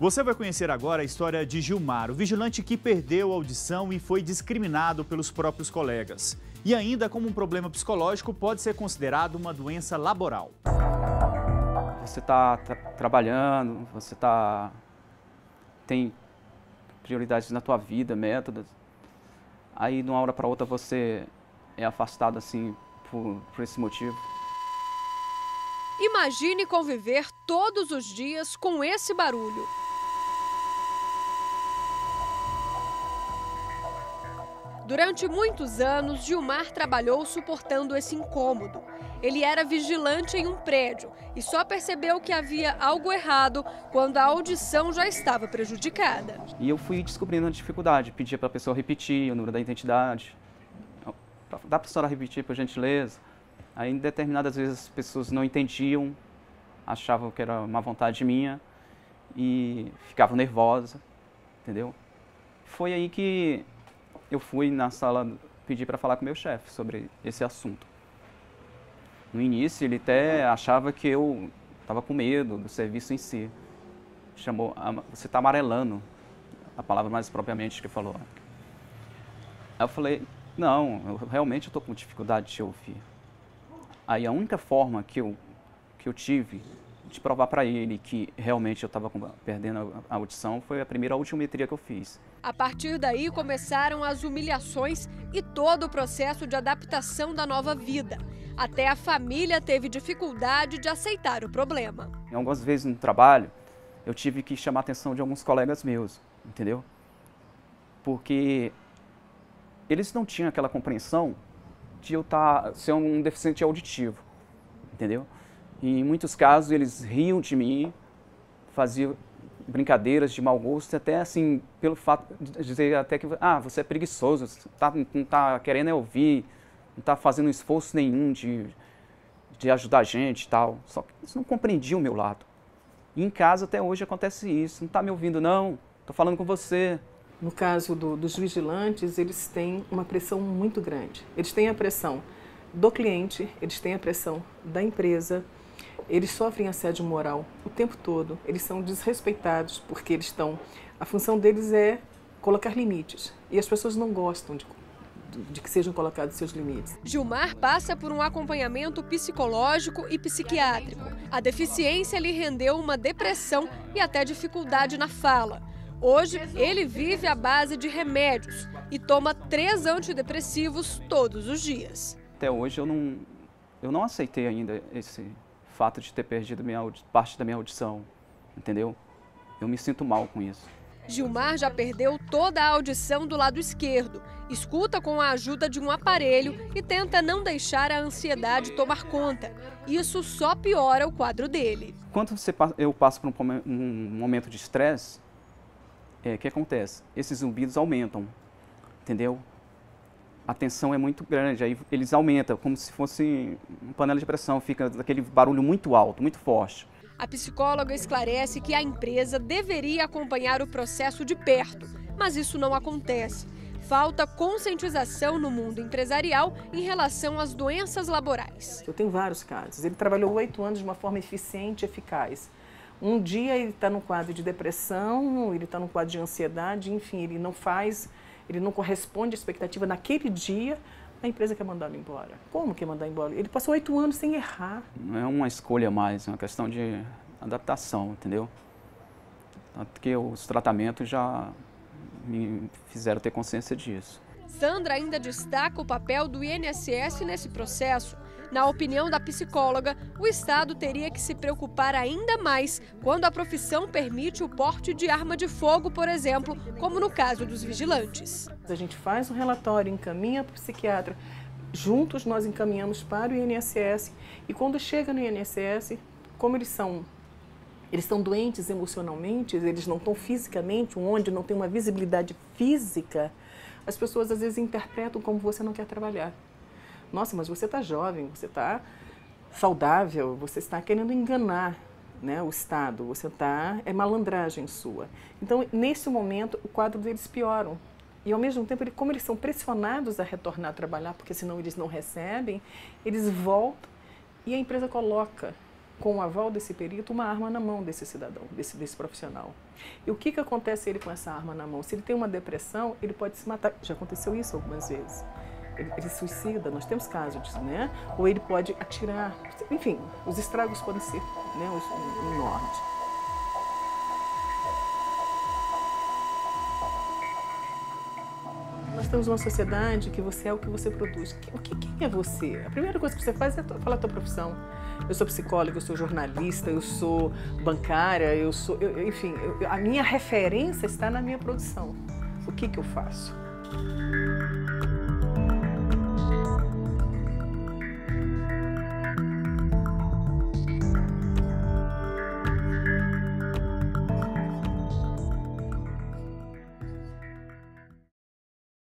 Você vai conhecer agora a história de Gilmar, o vigilante que perdeu a audição e foi discriminado pelos próprios colegas. E ainda como um problema psicológico pode ser considerado uma doença laboral. Você está tra trabalhando, você tá tem prioridades na tua vida, métodos. Aí de uma hora para outra você é afastado assim por, por esse motivo. Imagine conviver todos os dias com esse barulho. Durante muitos anos, Gilmar trabalhou suportando esse incômodo. Ele era vigilante em um prédio e só percebeu que havia algo errado quando a audição já estava prejudicada. E eu fui descobrindo a dificuldade, pedia para a pessoa repetir o número da identidade. Dá para a senhora repetir, por gentileza? Aí, em determinadas vezes, as pessoas não entendiam, achavam que era uma vontade minha e ficavam nervosas, entendeu? Foi aí que eu fui na sala pedir para falar com meu chefe sobre esse assunto. No início, ele até achava que eu estava com medo do serviço em si. Chamou, você está amarelando, a palavra mais propriamente que falou. Aí eu falei, não, eu realmente estou com dificuldade de ouvir. Aí a única forma que eu, que eu tive de provar para ele que realmente eu estava perdendo a audição foi a primeira audiometria que eu fiz. A partir daí começaram as humilhações e todo o processo de adaptação da nova vida. Até a família teve dificuldade de aceitar o problema. Em algumas vezes no trabalho, eu tive que chamar a atenção de alguns colegas meus, entendeu? Porque eles não tinham aquela compreensão de eu estar tá, ser um deficiente auditivo, entendeu? E em muitos casos eles riam de mim, faziam brincadeiras de mau gosto, até assim, pelo fato de dizer até que, ah, você é preguiçoso, tá, não está querendo ouvir, não está fazendo esforço nenhum de, de ajudar a gente e tal. Só que eles não compreendiam o meu lado. E em casa até hoje acontece isso, não está me ouvindo não, estou falando com você. No caso do, dos vigilantes, eles têm uma pressão muito grande. Eles têm a pressão do cliente, eles têm a pressão da empresa, eles sofrem assédio moral o tempo todo, eles são desrespeitados porque eles estão. A função deles é colocar limites e as pessoas não gostam de, de que sejam colocados seus limites. Gilmar passa por um acompanhamento psicológico e psiquiátrico. A deficiência lhe rendeu uma depressão e até dificuldade na fala. Hoje, ele vive à base de remédios e toma três antidepressivos todos os dias. Até hoje eu não, eu não aceitei ainda esse fato de ter perdido minha, parte da minha audição, entendeu? Eu me sinto mal com isso. Gilmar já perdeu toda a audição do lado esquerdo, escuta com a ajuda de um aparelho e tenta não deixar a ansiedade tomar conta. Isso só piora o quadro dele. Quando você, eu passo por um, momento de estresse, é, o que acontece? Esses zumbidos aumentam, entendeu? A tensão é muito grande, aí eles aumentam, como se fosse uma panela de pressão, fica aquele barulho muito alto, muito forte. A psicóloga esclarece que a empresa deveria acompanhar o processo de perto, mas isso não acontece. Falta conscientização no mundo empresarial em relação às doenças laborais. Eu tenho vários casos. Ele trabalhou oito anos de uma forma eficiente e eficaz. Um dia ele está no quadro de depressão, ele está no quadro de ansiedade, enfim, ele não faz, ele não corresponde à expectativa naquele dia, a empresa quer mandá-lo embora. Como quer mandar embora? Ele passou oito anos sem errar. Não é uma escolha mais, é uma questão de adaptação, entendeu? Tanto que os tratamentos já me fizeram ter consciência disso. Sandra ainda destaca o papel do INSS nesse processo. Na opinião da psicóloga, o Estado teria que se preocupar ainda mais quando a profissão permite o porte de arma de fogo, por exemplo, como no caso dos vigilantes. A gente faz um relatório, encaminha para o psiquiatra, juntos nós encaminhamos para o INSS e quando chega no INSS, como eles são eles estão doentes emocionalmente, eles não estão fisicamente, onde não tem uma visibilidade física, as pessoas às vezes interpretam como você não quer trabalhar. Nossa, mas você está jovem, você está saudável, você está querendo enganar né, o Estado, você está. é malandragem sua. Então, nesse momento, o quadro deles pioram. E ao mesmo tempo, como eles são pressionados a retornar a trabalhar, porque senão eles não recebem, eles voltam e a empresa coloca com o aval desse perito, uma arma na mão desse cidadão, desse, desse profissional. E o que, que acontece ele com essa arma na mão? Se ele tem uma depressão, ele pode se matar. Já aconteceu isso algumas vezes. Ele, suicida, nós temos casos disso, né? Ou ele pode atirar. Enfim, os estragos podem ser né, enormes. Nós temos uma sociedade que você é o que você produz. O que, quem é você? A primeira coisa que você faz é falar a tua profissão. Eu sou psicóloga, eu sou jornalista, eu sou bancária, eu sou, eu, enfim, eu, a minha referência está na minha produção. O que que eu faço?